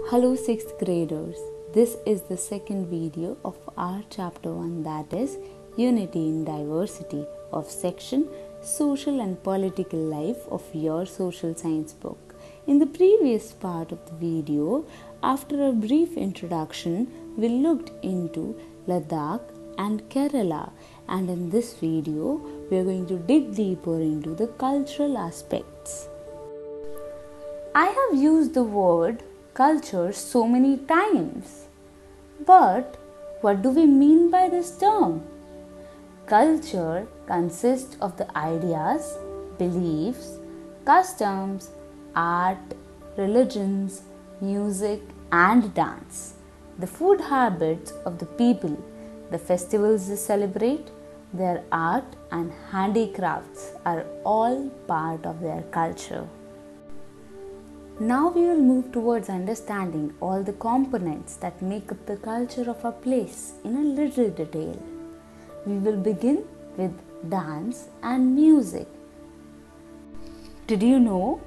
Hello, 6th graders. This is the second video of our chapter 1 that is Unity in Diversity of section Social and Political Life of your social science book. In the previous part of the video, after a brief introduction, we looked into Ladakh and Kerala, and in this video, we are going to dig deeper into the cultural aspects. I have used the word culture so many times. But what do we mean by this term? Culture consists of the ideas, beliefs, customs, art, religions, music, and dance, the food habits of the people, the festivals they celebrate, their art and handicrafts are all part of their culture. Now we will move towards understanding all the components that make up the culture of a place in a little detail. We will begin with dance and music. Did you know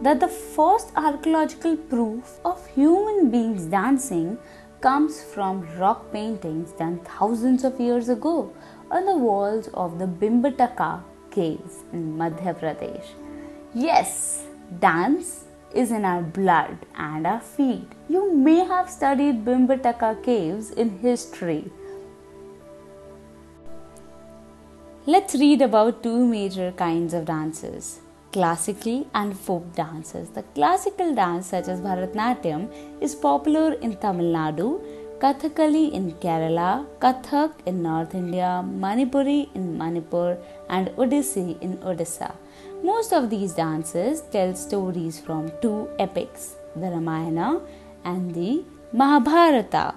that the first archaeological proof of human beings dancing comes from rock paintings done thousands of years ago on the walls of the Bhimbetka caves in Madhya Pradesh? Yes, dance is in our blood and our feet. You may have studied Bhimbetka caves in history. Let's read about two major kinds of dances classical and folk dances. The classical dance, such as Bharatanatyam, is popular in Tamil Nadu, Kathakali in Kerala, Kathak in North India, Manipuri in Manipur, and Odissi in Odisha. Most of these dances tell stories from two epics, the Ramayana and the Mahabharata.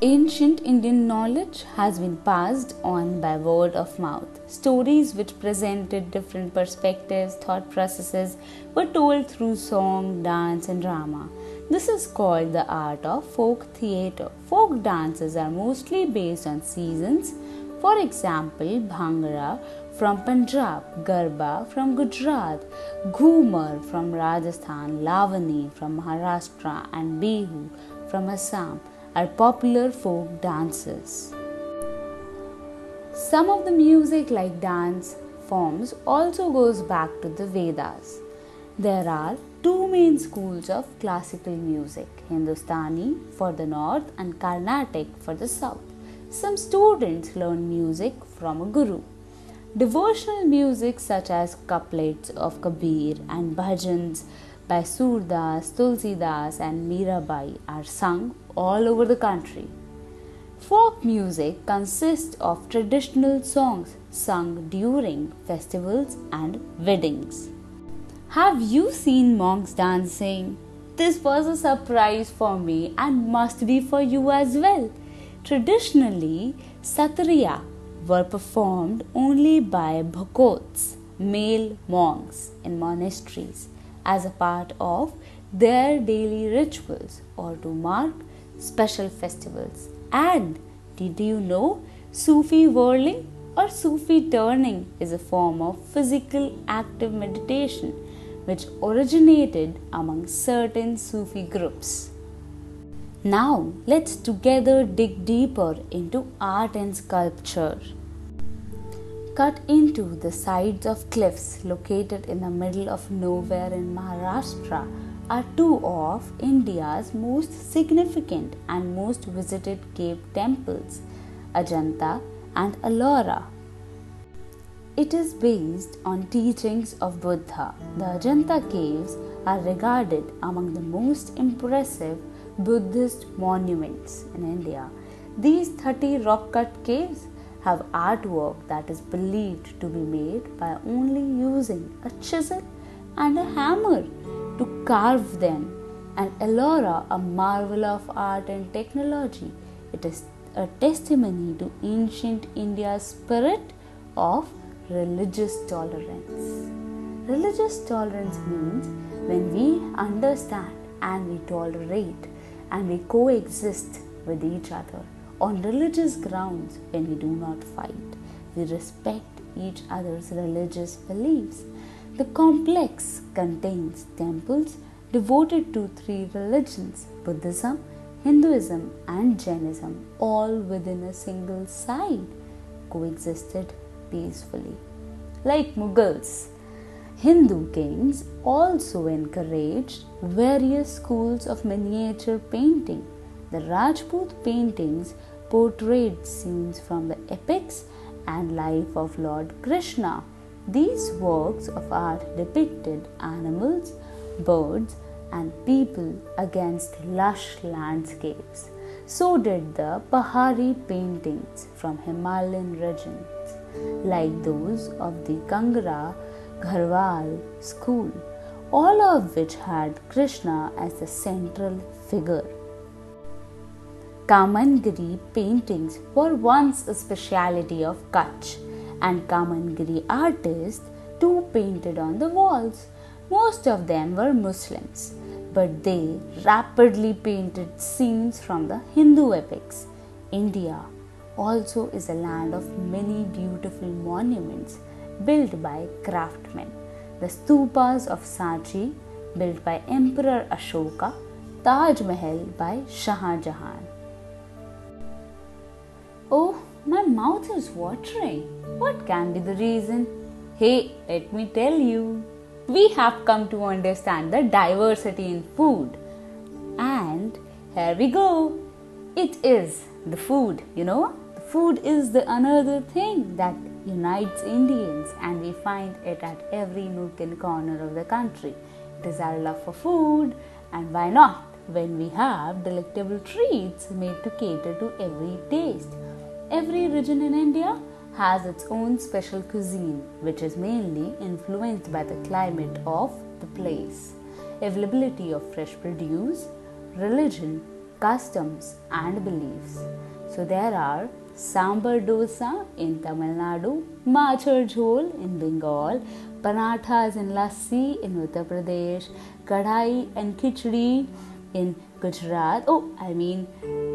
Ancient Indian knowledge has been passed on by word of mouth. Stories which presented different perspectives, thought processes were told through song, dance, and drama. This is called the art of folk theatre. Folk dances are mostly based on seasons. For example, Bhangra from Punjab, Garba from Gujarat, Ghumar from Rajasthan, Lavani from Maharashtra, and Bihu from Assam are popular folk dances. Some of the music like dance forms also goes back to the Vedas. There are two main schools of classical music Hindustani for the north and Carnatic for the south. Some students learn music from a guru. Devotional music such as couplets of Kabir and bhajans by Surdas, Tulsidas, and Mirabai are sung all over the country. Folk music consists of traditional songs sung during festivals and weddings. Have you seen monks dancing? This was a surprise for me and must be for you as well. Traditionally, Satriya were performed only by bhakots, male monks in monasteries, as a part of their daily rituals or to mark special festivals. And did you know Sufi whirling or Sufi turning is a form of physical active meditation which originated among certain Sufi groups? Now, let's together dig deeper into art and sculpture. Cut into the sides of cliffs located in the middle of nowhere in Maharashtra are two of India's most significant and most visited cave temples, Ajanta and Ellora. It is based on teachings of Buddha. The Ajanta caves are regarded among the most impressive Buddhist monuments in India. These 30 rock cut caves have artwork that is believed to be made by only using a chisel and a hammer to carve them. And Ellora, a marvel of art and technology, it is a testimony to ancient India's spirit of religious tolerance. Religious tolerance means when we understand and we tolerate and we coexist with each other on religious grounds when we do not fight. We respect each other's religious beliefs. The complex contains temples devoted to three religions Buddhism, Hinduism, and Jainism, all within a single site, coexisted peacefully. Like Mughals, Hindu kings also encouraged various schools of miniature painting. The Rajput paintings portrayed scenes from the epics and life of Lord Krishna. These works of art depicted animals, birds, and people against lush landscapes. So did the Pahari paintings from Himalayan regions, like those of the Kangra Garhwal school, all of which had Krishna as the central figure. Kamangari paintings were once a speciality of Kutch, and Kamangari artists too painted on the walls. Most of them were Muslims, but they rapidly painted scenes from the Hindu epics. India also is a land of many beautiful monuments built by craftsmen. The stupas of Sanchi, built by Emperor Ashoka, Taj Mahal by Shah Jahan. Oh, my mouth is watering. What can be the reason? Hey, let me tell you. We have come to understand the diversity in food. And here we go. It is the food, you know? The food is the another thing that unites Indians, and we find it at every nook and corner of the country. It is our love for food, and why not? When we have delectable treats made to cater to every taste. Every region in India has its own special cuisine, which is mainly influenced by the climate of the place, availability of fresh produce, religion, customs, and beliefs. So there are Sambar dosa in Tamil Nadu, Machar jhol in Bengal, Parathas and lassi in Uttar Pradesh, Kadhai and khichdi in Gujarat. Oh, I mean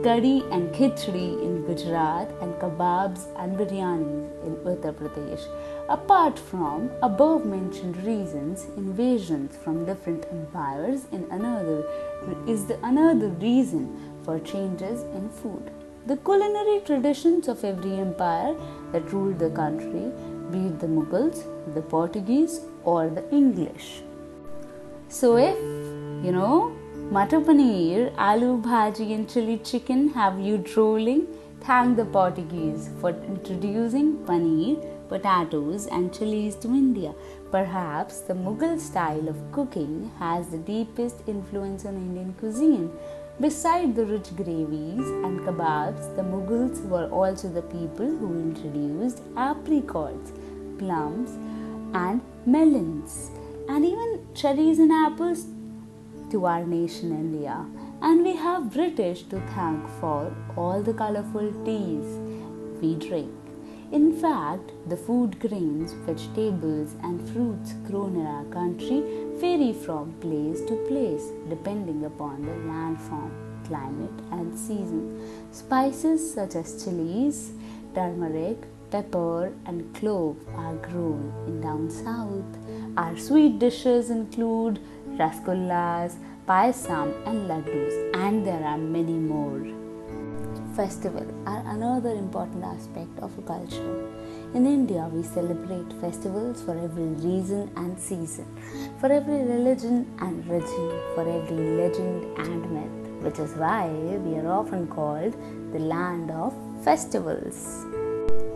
curry and khichdi in Gujarat and kebabs and biryanis in Uttar Pradesh. Apart from above mentioned reasons, invasions from different empires in another is the another reason for changes in food the culinary traditions of every empire that ruled the country, be it the Mughals, the Portuguese, or the English. So, if you know, Matar paneer, aloo bhaji, and chili chicken have you drooling, thank the Portuguese for introducing paneer, potatoes, and chilies to India. Perhaps the Mughal style of cooking has the deepest influence on Indian cuisine Beside the rich gravies and kebabs, the Mughals were also the people who introduced apricots, plums, and melons, and even cherries and apples to our nation India. And we have British to thank for all the colorful teas we drink. In fact, the food grains, vegetables, and fruits grown in our country vary from place to place depending upon the landform, climate, and season. Spices such as chilies, turmeric, pepper, and clove are grown in down south. Our sweet dishes include rasgullas, payasam, and laddus, and there are many more. Festivals are another important aspect of a culture. In India, we celebrate festivals for every reason and season, for every religion and region, for every legend and myth, which is why we are often called the land of festivals.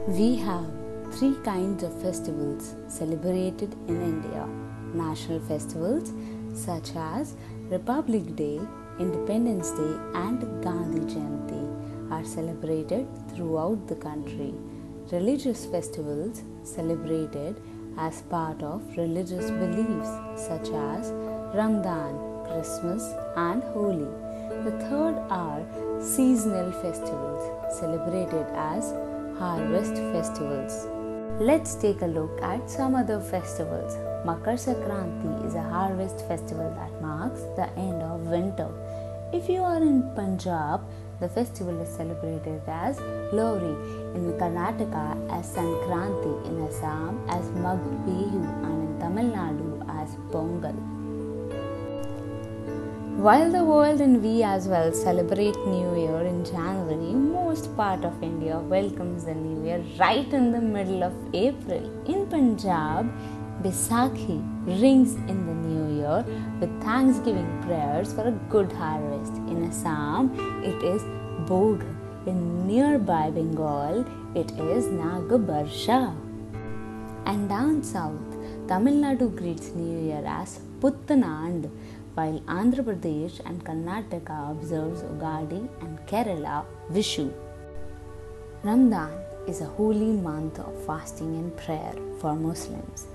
We have three kinds of festivals celebrated in India national festivals such as Republic Day, Independence Day, and Gandhi Jayanti are celebrated throughout the country. Religious festivals celebrated as part of religious beliefs such as Ramadan, Christmas, and Holi. The third are seasonal festivals celebrated as harvest festivals. Let's take a look at some other festivals. Makar Sankranti is a harvest festival that marks the end of winter. If you are in Punjab, the festival is celebrated as Lohri in Karnataka as Sankranti, in Assam as Magh Bihu, and in Tamil Nadu as Pongal. While the world and we as well celebrate New Year in January, most part of India welcomes the New Year right in the middle of April. In Punjab, Baisakhi rings in the New Year with Thanksgiving prayers for a good harvest. In Assam, it is Bogh. In nearby Bengal, it is Nagabarsha. And down south, Tamil Nadu greets New Year as Puthandu, while Andhra Pradesh and Karnataka observes Ugadi and Kerala Vishu. Ramadan is a holy month of fasting and prayer for Muslims,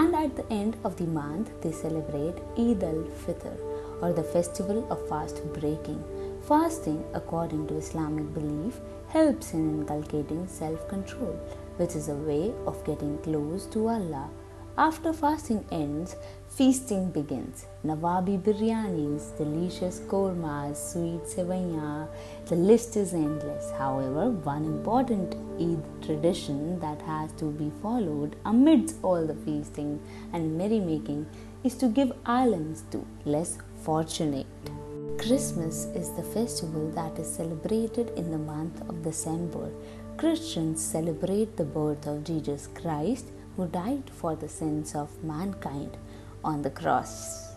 and at the end of the month, they celebrate Eid al Fitr or the festival of fast breaking. Fasting, according to Islamic belief, helps in inculcating self control, which is a way of getting close to Allah. After fasting ends, feasting begins. Nawabi biryanis, delicious kormas, sweet sevaiya, the list is endless. However, one important Eid tradition that has to be followed amidst all the feasting and merrymaking is to give alms to less fortunate. Christmas is the festival that is celebrated in the month of December. Christians celebrate the birth of Jesus Christ who died for the sins of mankind on the cross.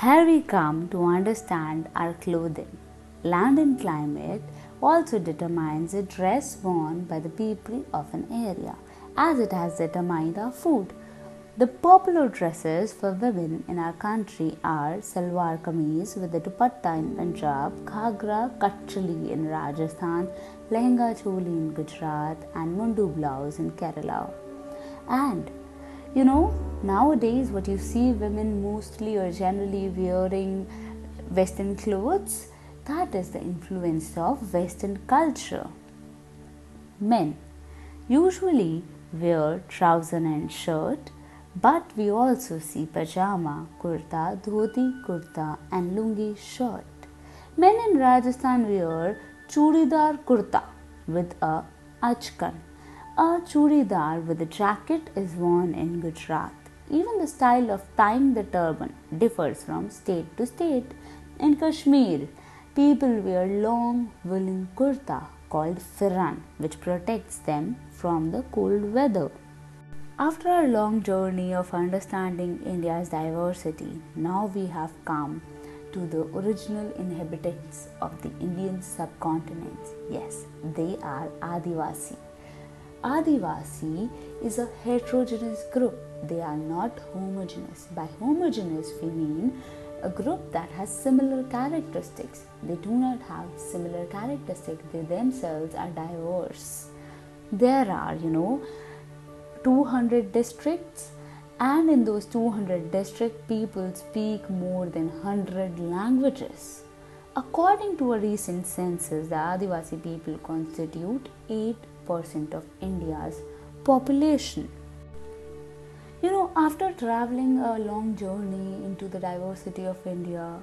Here we come to understand our clothing. Land and climate also determines the dress worn by the people of an area, as it has determined our food. The popular dresses for women in our country are salwar kameez with the dupatta in Punjab, ghagra kachali in Rajasthan, lehenga choli in Gujarat, and mundu blouse in Kerala. And you know, nowadays what you see women mostly or generally wearing Western clothes, that is the influence of Western culture. Men usually wear trouser and shirt, but we also see pajama, kurta, dhoti, kurta, and lungi shirt. Men in Rajasthan wear churidar kurta with a achkan a churidar with a jacket is worn in Gujarat. Even the style of tying the turban differs from state to state. In Kashmir, people wear long woolen kurta called firan, which protects them from the cold weather. After a long journey of understanding India's diversity, now we have come to the original inhabitants of the Indian subcontinent. Yes, they are Adivasi. Adivasi is a heterogeneous group. They are not homogeneous. By homogeneous, we mean a group that has similar characteristics. They do not have similar characteristics, they themselves are diverse. There are, you know, 200 districts, and in those 200 districts, people speak more than 100 languages. According to a recent census, the Adivasi people constitute 8 percent of India's population. You know, after traveling a long journey into the diversity of India,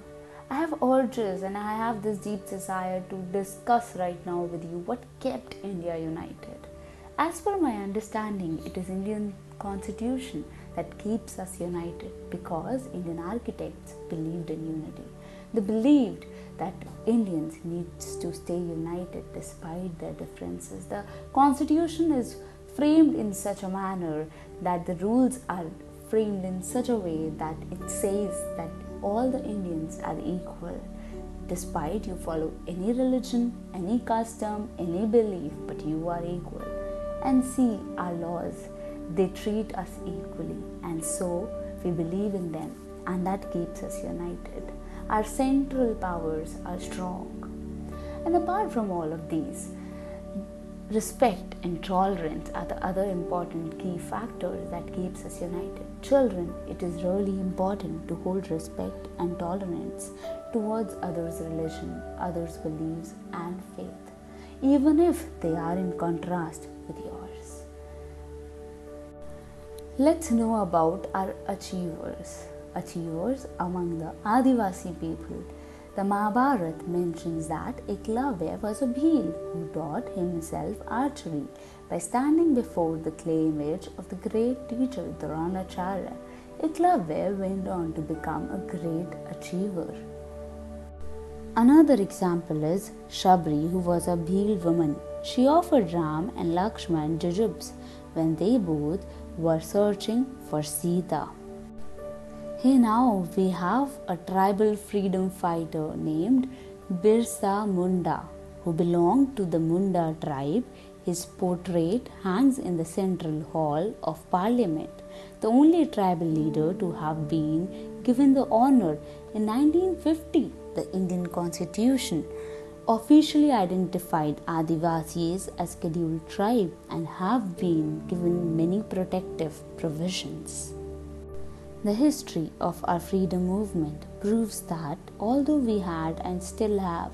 I have urges and I have this deep desire to discuss right now with you what kept India united. As per my understanding, it is Indian constitution that keeps us united because Indian architects believed in unity. They believed that Indians needs to stay united despite their differences. The constitution is framed in such a manner that the rules are framed in such a way that it says that all the Indians are equal. Despite you follow any religion, any custom, any belief, but you are equal. And see our laws, they treat us equally, and so we believe in them, and that keeps us united our central powers are strong. And apart from all of these, respect and tolerance are the other important key factors that keeps us united. Children, it is really important to hold respect and tolerance towards others' religion, others' beliefs and faith, even if they are in contrast with yours. Let's know about our achievers achievers among the Adivasi people. The Mahabharata mentions that Eklavya was a Bhil who taught himself archery by standing before the clay image of the great teacher Dronacharya. Eklavya went on to become a great achiever. Another example is Shabri, who was a Bhil woman. She offered Ram and Lakshman jujubes when they both were searching for Sita. Here now we have a tribal freedom fighter named Birsa Munda who belonged to the Munda tribe. His portrait hangs in the central hall of parliament, the only tribal leader to have been given the honor in 1950. The Indian constitution officially identified Adivasis as scheduled tribe and have been given many protective provisions. The history of our freedom movement proves that although we had and still have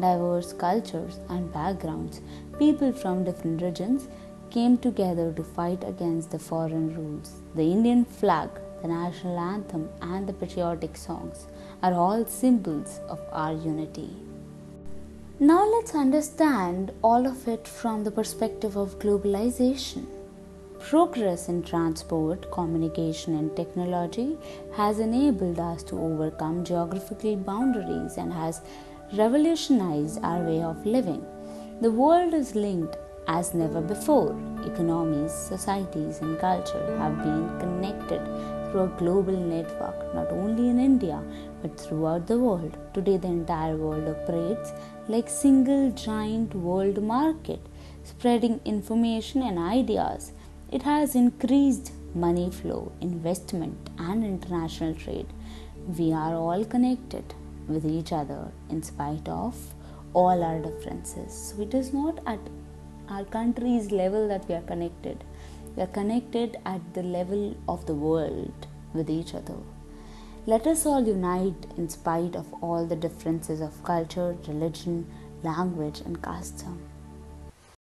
diverse cultures and backgrounds, people from different regions came together to fight against the foreign rules. The Indian flag, the national anthem, and the patriotic songs are all symbols of our unity. Now let's understand all of it from the perspective of globalization. Progress in transport, communication, and technology has enabled us to overcome geographical boundaries and has revolutionized our way of living. The world is linked as never before. Economies, societies, and culture have been connected through a global network, not only in India but throughout the world. Today, the entire world operates like single giant world market, spreading information and ideas. It has increased money flow, investment, and international trade. We are all connected with each other in spite of all our differences. So it is not at our country's level that we are connected. We are connected at the level of the world with each other. Let us all unite in spite of all the differences of culture, religion, language, and custom.